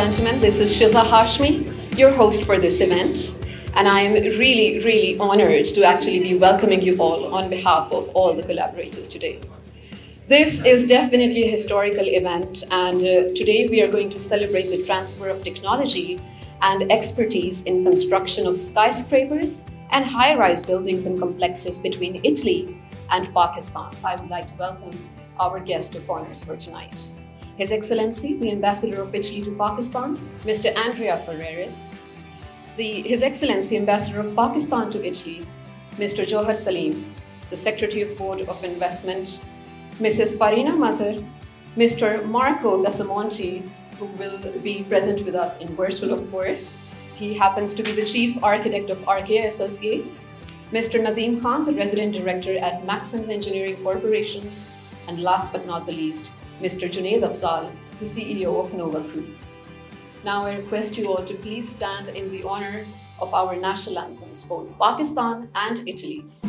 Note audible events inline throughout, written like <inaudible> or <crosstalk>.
Gentlemen, this is Shiza Hashmi, your host for this event. And I am really, really honored to actually be welcoming you all on behalf of all the collaborators today. This is definitely a historical event, and uh, today we are going to celebrate the transfer of technology and expertise in construction of skyscrapers and high-rise buildings and complexes between Italy and Pakistan. I would like to welcome our guest of honors for tonight. His Excellency, the Ambassador of Italy to Pakistan, Mr. Andreas Ferrarese, the, His Excellency Ambassador of Pakistan to Italy, Mr. Jauhar Saleem, the Secretary of Board of Investment, Mrs. Fareena Mazhar, Mr. Marco Casamonti, who will be present with us in virtual, of course. He happens to be the Chief Architect of Archea Associate, Mr. Nadeem Khan, the Resident Director at Maxens Engineering Corporation, and last but not the least, Mr. Junaid Afzal, the CEO of Nova Group. Now I request you all to please stand in the honor of our national anthems, both Pakistan and Italy's.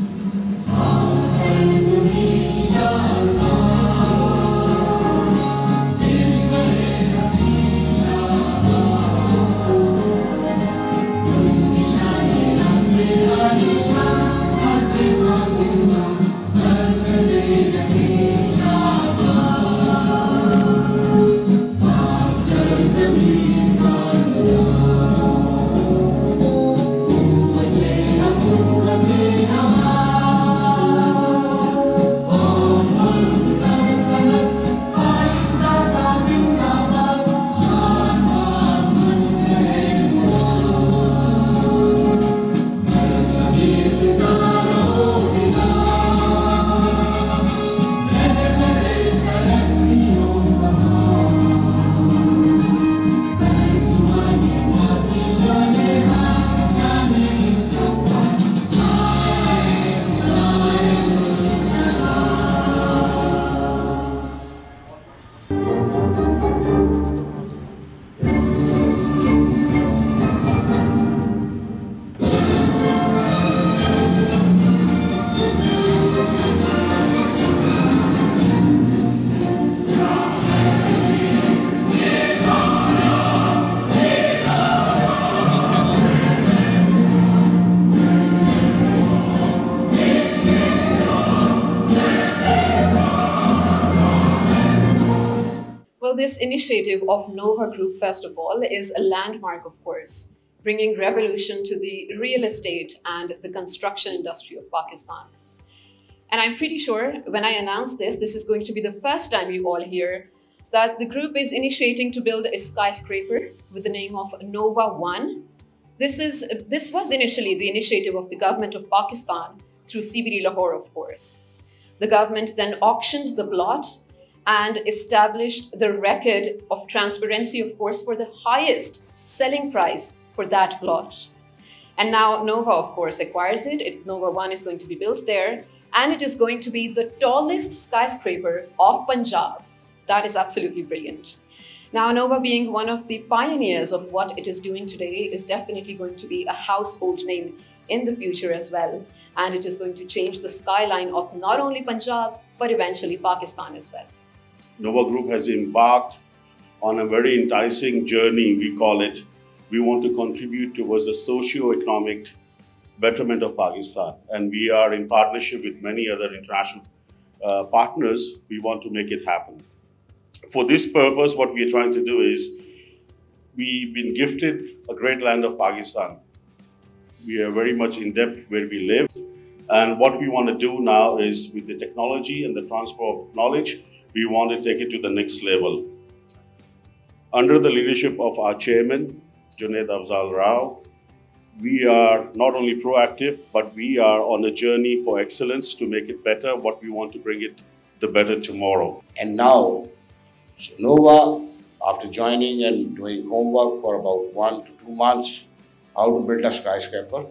Well, this initiative of Nova Group, first of all, is a landmark, of course, bringing revolution to the real estate and the construction industry of Pakistan. And I'm pretty sure when I announce this, this is going to be the first time you all hear that the group is initiating to build a skyscraper with the name of Nova One. This, is, this was initially the initiative of the government of Pakistan through CBD Lahore, of course. The government then auctioned the plot and established the record of transparency, of course, for the highest selling price for that plot. And now Nova, of course, acquires it. it. Nova 1 is going to be built there, and it is going to be the tallest skyscraper of Punjab. That is absolutely brilliant. Now, Nova being one of the pioneers of what it is doing today is definitely going to be a household name in the future as well. And it is going to change the skyline of not only Punjab, but eventually Pakistan as well. Nova Group has embarked on a very enticing journey, we call it. We want to contribute towards the socio-economic betterment of Pakistan. And we are in partnership with many other international uh, partners. We want to make it happen. For this purpose, what we are trying to do is we've been gifted a great land of Pakistan. We are very much in depth where we live. And what we want to do now is with the technology and the transfer of knowledge, we want to take it to the next level. Under the leadership of our chairman, Junaid Afzal Rao, we are not only proactive, but we are on a journey for excellence to make it better, what we want to bring it the better tomorrow. And now, Nova, after joining and doing homework for about one to two months, how to build a skyscraper,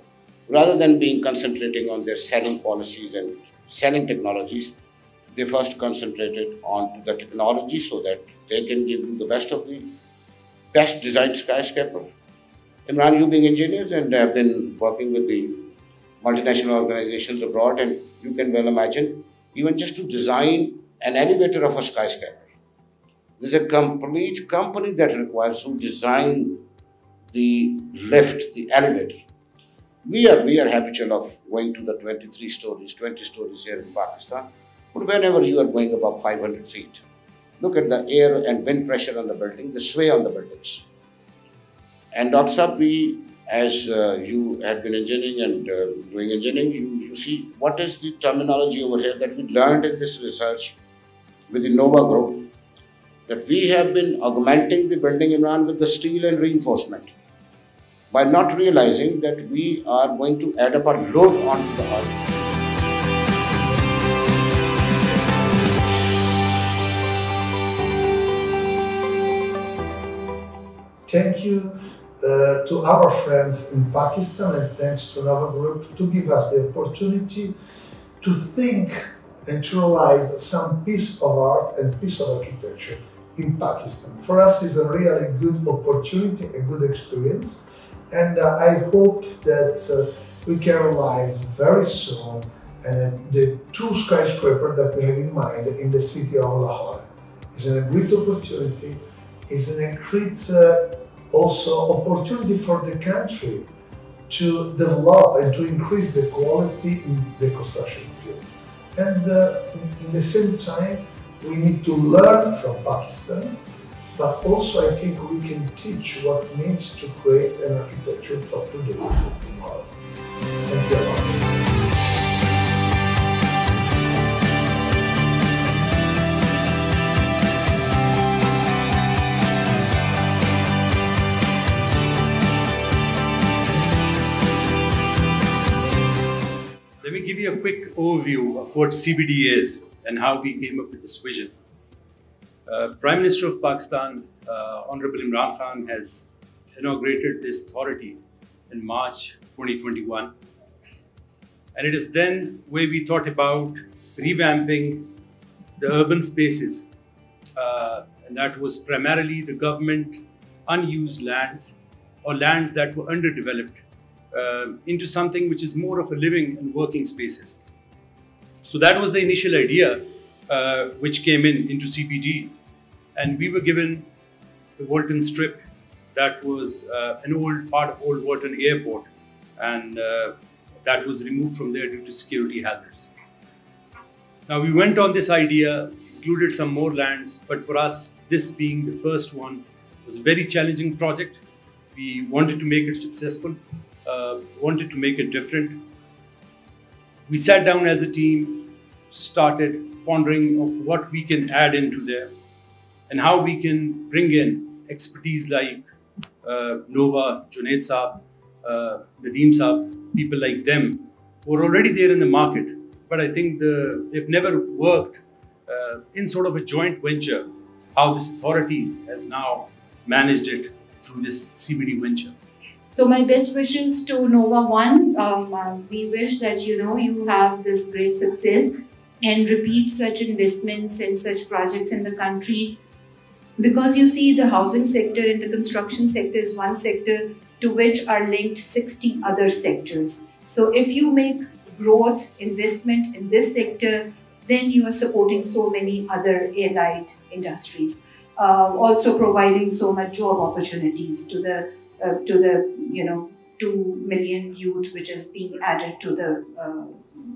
rather than being concentrating on their selling policies and selling technologies, they first concentrated on the technology so that they can give you the best of the best designed skyscraper. Imran, you being engineers and have been working with the multinational organizations abroad, and you can well imagine, even just to design an elevator of a skyscraper, There's a complete company that requires to design the lift, the elevator. We are, we are habitual of going to the 23 stories, 20 stories here in Pakistan. But whenever you are going above 500 feet, look at the air and wind pressure on the building, the sway on the buildings. And Dr. Saab, we, as uh, you have been engineering and uh, doing engineering, you, you see what is the terminology over here that we learned in this research with the Nova Group, that we have been augmenting the building Imran with the steel and reinforcement by not realizing that we are going to add up a load onto the earth. Thank you uh, to our friends in Pakistan and thanks to Nova Group to give us the opportunity to think and to realize some piece of art and piece of architecture in Pakistan. For us, it's a really good opportunity, a good experience, and uh, I hope that uh, we can realize very soon and the two skyscrapers that we have in mind in the city of Lahore. It's a great opportunity. It's an great uh, also opportunity for the country to develop and to increase the quality in the construction field. And uh, in, in the same time, we need to learn from Pakistan, but also I think we can teach what means to create an architecture for today, overview of what CBD is and how we came up with this vision. Uh, Prime Minister of Pakistan, uh, Honorable Imran Khan, has inaugurated this authority in March 2021. And it is then where we thought about revamping the urban spaces. Uh, and that was primarily the government unused lands or lands that were underdeveloped uh, into something which is more of a living and working spaces. So that was the initial idea uh, which came in into CBD, and we were given the Walton Strip, that was uh, an old part of Old Walton Airport, and uh, that was removed from there due to security hazards. Now we went on this idea, included some more lands, but for us, this being the first one, was a very challenging project. We wanted to make it successful, uh, wanted to make it different. We sat down as a team, started pondering of what we can add into there and how we can bring in expertise like uh, Nova, Junaid Saab, uh, Nadeem Saab, people like them who are already there in the market. But I think the, they've never worked uh, in sort of a joint venture, how this authority has now managed it through this CBD venture. So my best wishes to Nova One. Um, uh, we wish that you know you have this great success and repeat such investments and such projects in the country because you see the housing sector and the construction sector is one sector to which are linked 60 other sectors. So if you make growth, investment in this sector, then you are supporting so many other allied industries. Uh, also providing so much job opportunities to the uh, to the you know two million youth which is being added to the uh,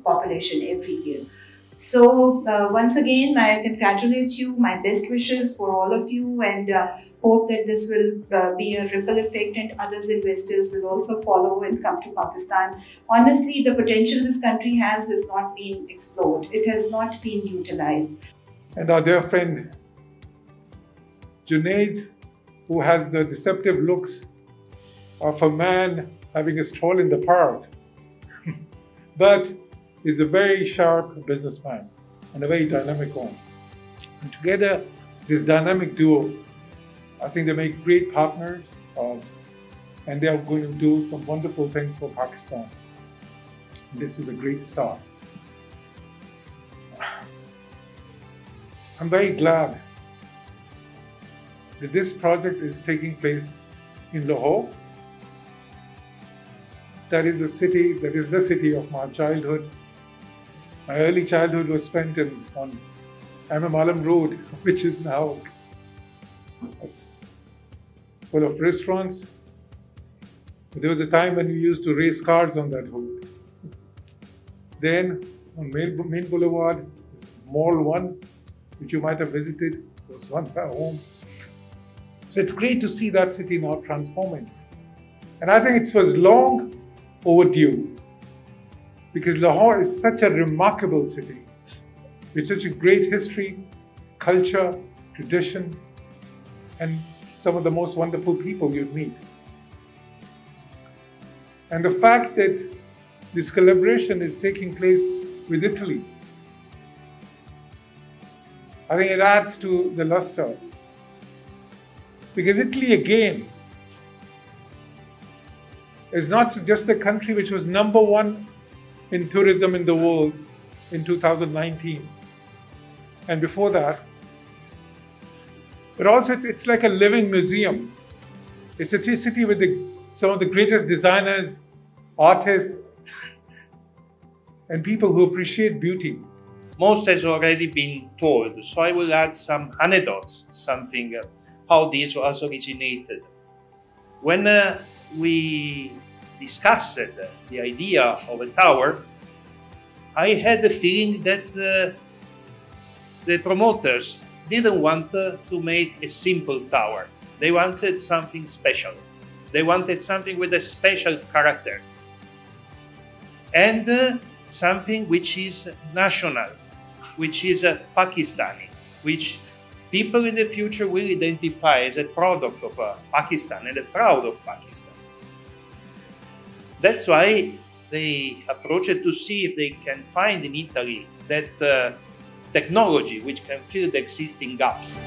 population every year. So uh, once again, I congratulate you. My best wishes for all of you, and uh, hope that this will uh, be a ripple effect, and others investors will also follow and come to Pakistan. Honestly, the potential this country has has not been explored. It has not been utilized. And our dear friend Junaid, who has the deceptive looks of a man having a stroll in the park, <laughs> but is a very sharp businessman and a very dynamic one. And together, this dynamic duo, I think they make great partners and they are going to do some wonderful things for Pakistan. This is a great start. <sighs> I'm very glad that this project is taking place in Lahore. That is a city, that is the city of my childhood. My early childhood was spent in, on MM Alam Road, <laughs> which is now full of restaurants. There was a time when we used to race cars on that road. Then on Main, Main Boulevard, Mall 1, which you might have visited, was once our home. So it's great to see that city now transforming. And I think it was long overdue because Lahore is such a remarkable city with such a great history, culture, tradition, and some of the most wonderful people you'd meet. And the fact that this collaboration is taking place with Italy, I think it adds to the luster. Because Italy, again, is not just a country which was number one in tourism in the world in 2019 and before that, but also it's, it's like a living museum. It's a city with the, some of the greatest designers, artists, and people who appreciate beauty. Most has already been told, so I will add some anecdotes, something how this was originated. When uh, we discussed the idea of a tower, I had the feeling that uh, the promoters didn't want to make a simple tower. They wanted something special. They wanted something with a special character. And uh, something which is national, which is uh, Pakistani, which people in the future will identify as a product of uh, Pakistan and a proud of Pakistan. That's why they approached to see if they can find in Italy that uh, technology which can fill the existing gaps.